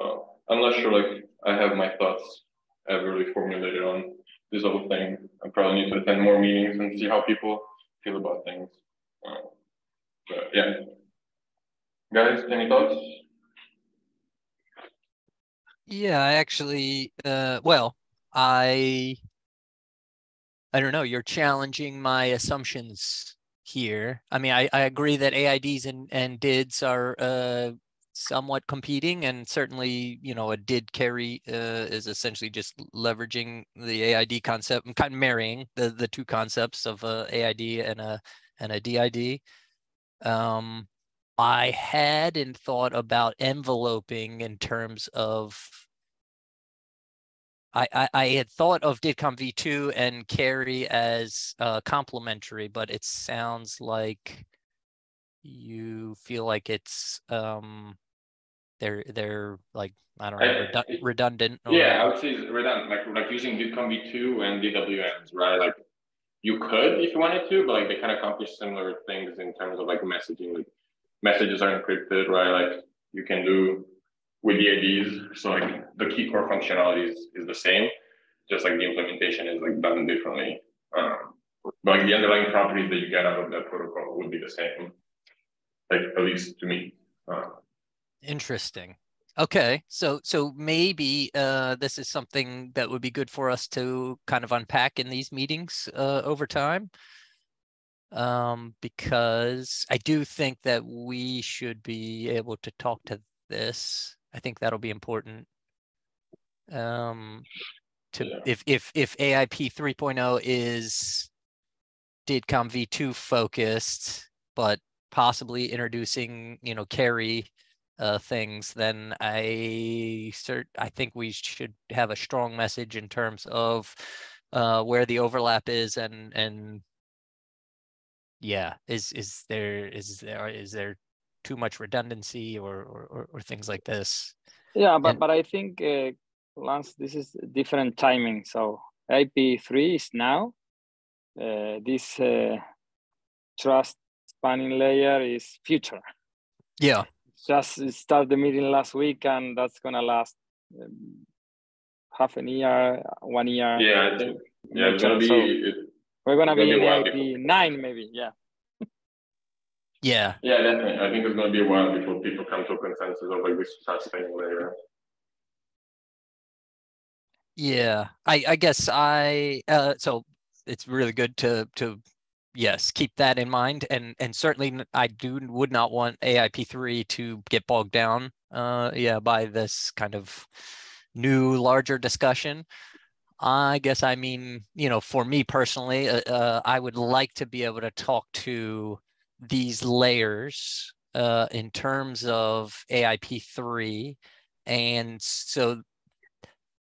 Speaker 3: uh, I'm not sure like I have my thoughts ever really formulated on this whole thing. I probably need to attend more meetings and see how people feel about things. Uh, but yeah. Guys, any thoughts?
Speaker 2: Yeah, I actually, uh, well, I, I don't know. You're challenging my assumptions here. I mean, I, I agree that AIDs and, and DIDs are uh, somewhat competing, and certainly, you know, a DID KERI uh, is essentially just leveraging the AID concept and kind of marrying the the two concepts of a AID and a and a DID. Um, I had and thought about enveloping in terms of I, I, I had thought of DIDComm v2 and KERI as uh, complementary, but it sounds like you feel like it's um they're they're like I don't know redu- redundant.
Speaker 3: Or... Yeah, I would say redundant, like like using DIDComm v2 and DWNs, right? Like you could if you wanted to, but like they kind of accomplish similar things in terms of like messaging. Like messages are encrypted, right? Like you can do with the IDs. So like the key core functionality is, is the same, just like the implementation is like done differently. Um, but like the underlying properties that you get out of that protocol would be the same, like at least to me. Uh,
Speaker 2: Interesting. Okay, so so maybe uh, this is something that would be good for us to kind of unpack in these meetings uh, over time, um, because I do think that we should be able to talk to this I think that'll be important. Um, to yeah. if if if AIP 3.0 is DIDComm v2 focused, but possibly introducing you know KERI uh, things, then I cert I think we should have a strong message in terms of uh, where the overlap is and and yeah, is is there is there is there too much redundancy or or, or things like this.
Speaker 1: Yeah, but and, but I think uh, Lance, this is different timing. So IP3 is now. Uh, this uh, trust spanning layer is future.
Speaker 2: Yeah.
Speaker 1: Just start the meeting last week, and that's gonna last um, half a year, one year.
Speaker 3: Yeah, I think. Yeah, it's gonna be. So it,
Speaker 1: we're gonna be in IP nine, maybe. Yeah.
Speaker 2: Yeah.
Speaker 3: Yeah, definitely. I think it's going to be a while before people come to a consensus of like this start staying later.
Speaker 2: Yeah, I I guess I uh so it's really good to to yes keep that in mind and and certainly I do would not want AIP3 to get bogged down uh yeah by this kind of new larger discussion. I guess I mean, you know, for me personally, uh, uh, I would like to be able to talk to these layers uh, in terms of AIP3 and so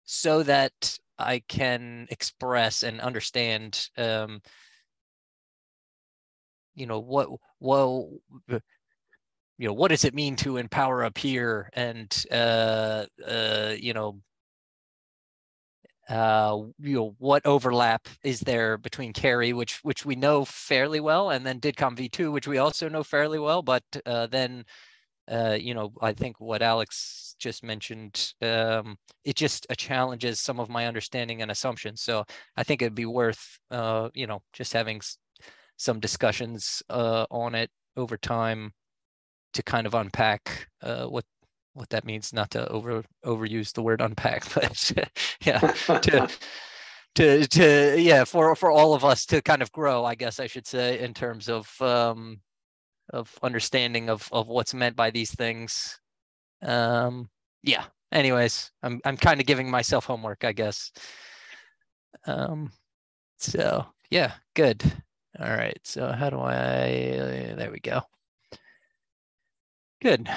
Speaker 2: so that I can express and understand um, you know what well you know what does it mean to empower a peer and uh, uh, you know uh, you know what overlap is there between KERI, which which we know fairly well, and then DIDComm v2, which we also know fairly well, but uh, then uh, you know I think what Alex just mentioned, um, it just uh, challenges some of my understanding and assumptions. So I think it'd be worth uh, you know just having some discussions uh, on it over time to kind of unpack uh, what what that means. Not to over overuse the word unpack, but yeah, to to to yeah for for all of us to kind of grow, I guess I should say, in terms of um, of understanding of of what's meant by these things. Um, yeah. Anyways, I'm I'm kind of giving myself homework, I guess. Um, so yeah, good. All right. So how do I? There we go. Good.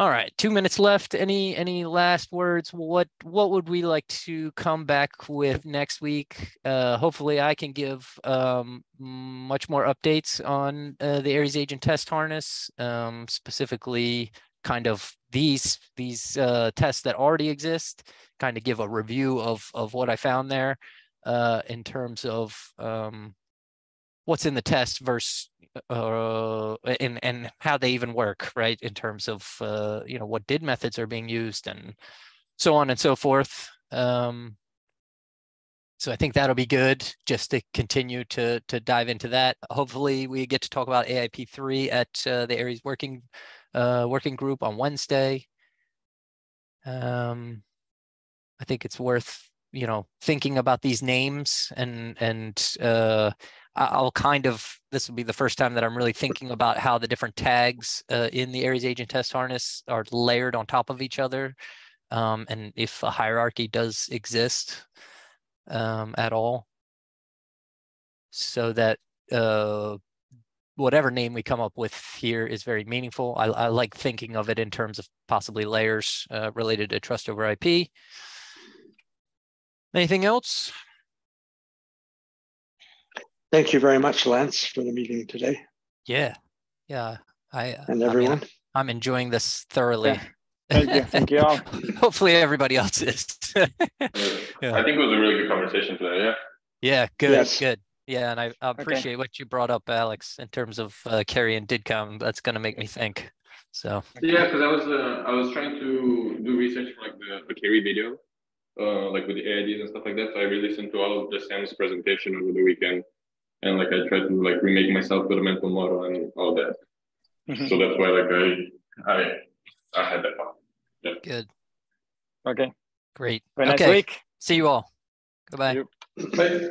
Speaker 2: All right, two minutes left. Any any last words? What what would we like to come back with next week? Uh, hopefully, I can give um, much more updates on uh, the Aries Agent test harness, um, specifically kind of these these uh, tests that already exist. Kind of give a review of of what I found there uh, in terms of um, what's in the test versus uh, and and how they even work, right? In terms of uh, you know what did methods are being used and so on and so forth. Um, so I think that'll be good just to continue to to dive into that. Hopefully, we get to talk about AIP three at uh, the Aries working uh, working group on Wednesday. Um, I think it's worth you know thinking about these names and and uh, I'll kind of this will be the first time that I'm really thinking about how the different tags uh, in the Aries agent test harness are layered on top of each other, um, and if a hierarchy does exist um, at all, so that uh, whatever name we come up with here is very meaningful. I, I like thinking of it in terms of possibly layers uh, related to trust over IP. Anything else?
Speaker 5: Thank you very much, Lance, for the meeting today.
Speaker 2: Yeah, yeah. I
Speaker 5: and everyone. I mean,
Speaker 2: I'm enjoying this thoroughly. Yeah.
Speaker 1: Thank you. Thank you all.
Speaker 2: Hopefully, everybody else is.
Speaker 3: yeah. I think it was a really good conversation today. Yeah.
Speaker 2: Yeah. Good. Yes. Good. Yeah, and I, I appreciate okay. what you brought up, Alex, in terms of uh, KERI and DIDComm. That's going to make me think. So.
Speaker 3: Yeah, because I was uh, I was trying to do research for like the, the KERI video, uh, like with the AIDs and stuff like that. So I re-listened to all of the Sam's presentation over the weekend and like I try to like remake myself with a mental model and all that. Mm-hmm. So that's why like I I I had that fun.
Speaker 2: Yeah. Good.
Speaker 1: Okay.
Speaker 2: Great.
Speaker 1: Have a
Speaker 2: okay.
Speaker 1: nice week.
Speaker 2: See you all. Goodbye.
Speaker 3: Bye.